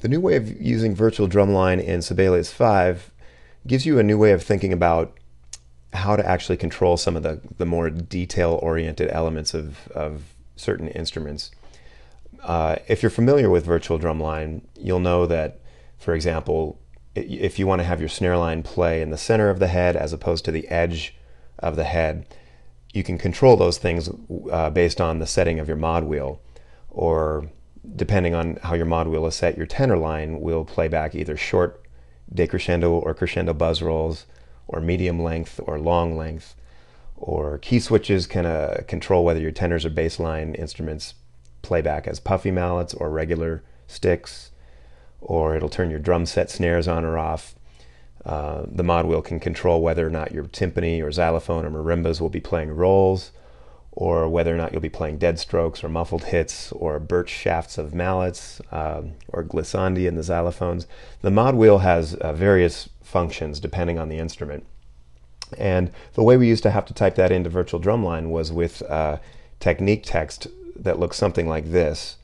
The new way of using virtual drumline in Sibelius 5 gives you a new way of thinking about how to actually control some of the, the more detail-oriented elements of, of certain instruments. Uh, if you're familiar with virtual drumline, you'll know that, for example, if you want to have your snare line play in the center of the head as opposed to the edge of the head, you can control those things uh, based on the setting of your mod wheel, or depending on how your mod wheel is set, your tenor line will play back either short decrescendo or crescendo buzz rolls, or medium length or long length, or key switches can uh, control whether your tenors or bass line instruments play back as puffy mallets or regular sticks, or it'll turn your drum set snares on or off. Uh, the mod wheel can control whether or not your timpani or xylophone or marimbas will be playing rolls, or whether or not you'll be playing dead strokes or muffled hits or birch shafts of mallets um, or glissandi in the xylophones. The mod wheel has uh, various functions depending on the instrument. And the way we used to have to type that into virtual drumline was with uh, technique text that looks something like this.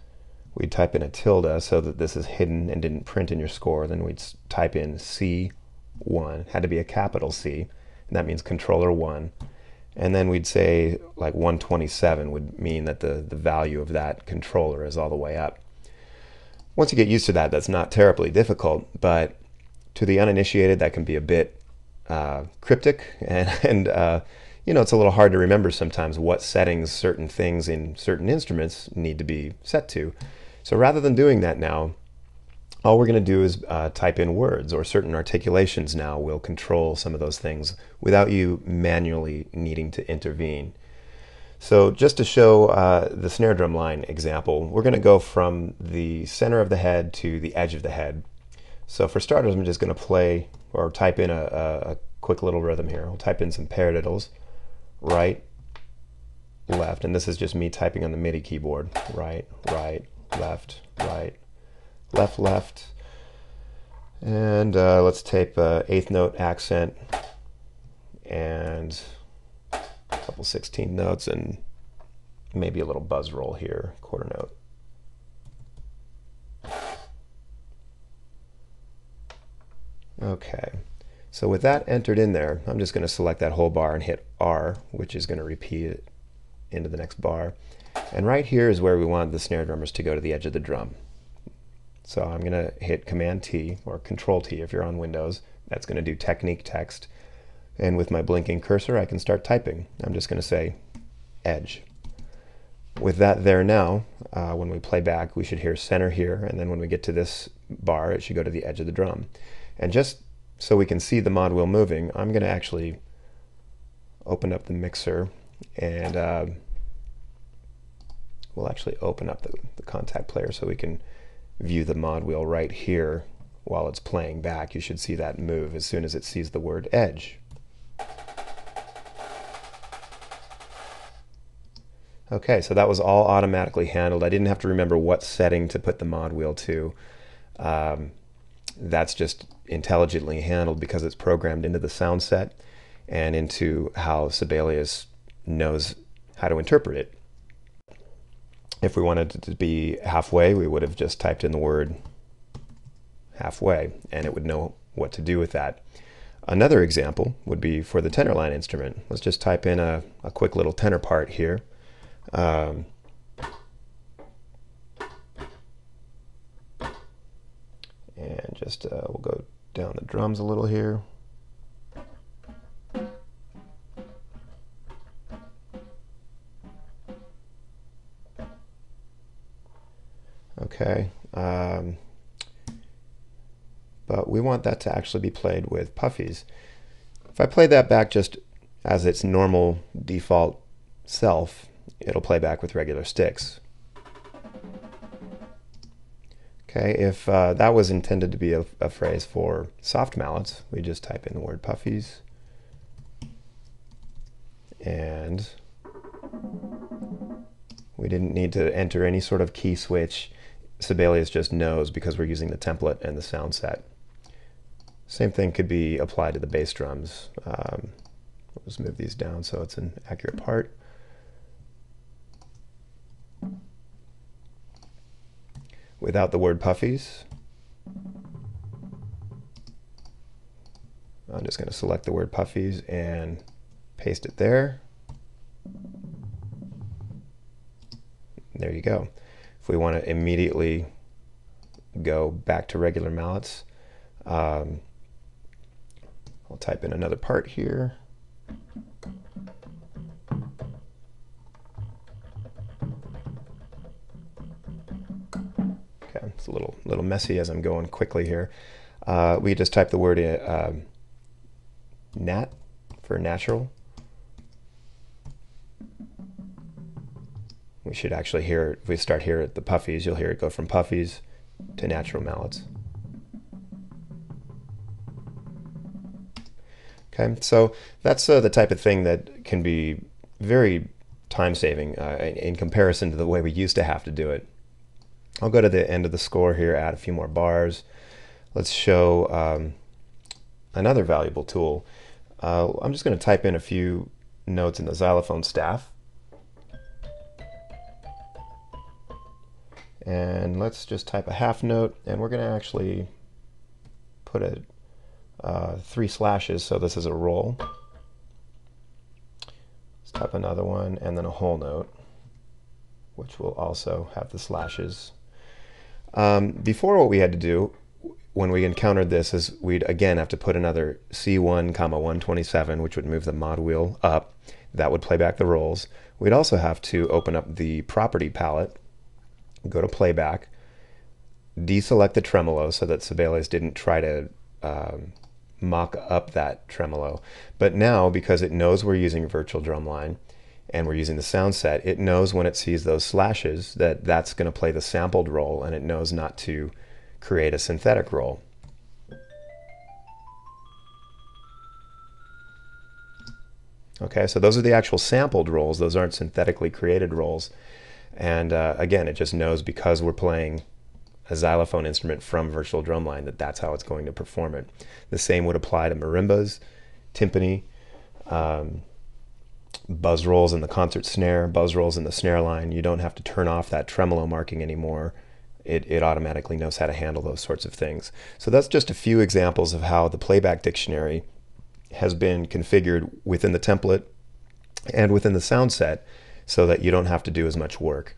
We'd type in a tilde so that this is hidden and didn't print in your score. Then we'd type in C1, It had to be a capital C, and that means controller 1 and then we'd say like 127 would mean that the, the value of that controller is all the way up. Once you get used to that, that's not terribly difficult, but to the uninitiated, that can be a bit uh, cryptic, and, and uh, you know, it's a little hard to remember sometimes what settings certain things in certain instruments need to be set to. So rather than doing that now, all we're going to do is uh, type in words or certain articulations now will control some of those things without you manually needing to intervene. So just to show uh, the snare drum line example, we're going to go from the center of the head to the edge of the head. So for starters, I'm just going to play or type in a, a quick little rhythm here. We'll type in some paradiddles, right, left, and this is just me typing on the MIDI keyboard, right, right, left, right, left, left. And uh, let's tape eighth note accent and a couple 16 notes and maybe a little buzz roll here, quarter note. Okay, so with that entered in there, I'm just going to select that whole bar and hit R, which is going to repeat it into the next bar. And right here is where we want the snare drummers to go to the edge of the drum. So I'm going to hit Command T or Control T if you're on Windows. That's going to do technique text. And with my blinking cursor, I can start typing. I'm just going to say edge. With that there now, uh, when we play back, we should hear center here, and then when we get to this bar, it should go to the edge of the drum. And just so we can see the mod wheel moving, I'm going to actually open up the mixer and uh, we'll actually open up the, the Kontakt player so we can view the mod wheel right here while it's playing back. You should see that move as soon as it sees the word edge. Okay, so that was all automatically handled. I didn't have to remember what setting to put the mod wheel to. Um, that's just intelligently handled because it's programmed into the sound set and into how Sibelius knows how to interpret it. If we wanted it to be halfway, we would have just typed in the word halfway, and it would know what to do with that. Another example would be for the tenor line instrument. Let's just type in a, a quick little tenor part here. Um, and just uh, we'll go down the drums a little here. Okay. Um, but we want that to actually be played with puffies. If I play that back just as its normal default self, it'll play back with regular sticks. Okay, if uh, that was intended to be a, a, phrase for soft mallets, we just type in the word puffies and we didn't need to enter any sort of key switch Sibelius just knows because we're using the template and the sound set. Same thing could be applied to the bass drums. Um, let's move these down so it's an accurate part. Without the word puffies, I'm just going to select the word puffies and paste it there. There you go. If we want to immediately go back to regular mallets, um, I'll type in another part here. Okay, it's a little little messy as I'm going quickly here. Uh, we just type the word uh, nat for natural. We should actually hear it. If we start here at the puffies, you'll hear it go from puffies to natural mallets. Okay, so that's uh, the type of thing that can be very time saving uh, in, comparison to the way we used to have to do it. I'll go to the end of the score here, add a few more bars. Let's show um, another valuable tool. Uh, I'm just going to type in a few notes in the xylophone staff. And let's just type a half note, and we're going to actually put a uh, three slashes, so this is a roll. Let's type another one, and then a whole note, which will also have the slashes. Um, before what we had to do when we encountered this is we'd again have to put another C1 comma 127 which would move the mod wheel up that would play back the rolls we'd also have to open up the property palette go to playback deselect the tremolo so that Sibelius didn't try to um, mock up that tremolo. But now, because it knows we're using virtual drumline and we're using the sound set, it knows when it sees those slashes that that's going to play the sampled roll and it knows not to create a synthetic roll. Okay, so those are the actual sampled rolls. Those aren't synthetically created rolls. And uh, again, it just knows because we're playing a xylophone instrument from virtual drumline that that's how it's going to perform it. The same would apply to marimbas, timpani, um, buzz rolls in the concert snare, buzz rolls in the snare line. You don't have to turn off that tremolo marking anymore. It, it automatically knows how to handle those sorts of things. So that's just a few examples of how the playback dictionary has been configured within the template and within the sound set so that you don't have to do as much work.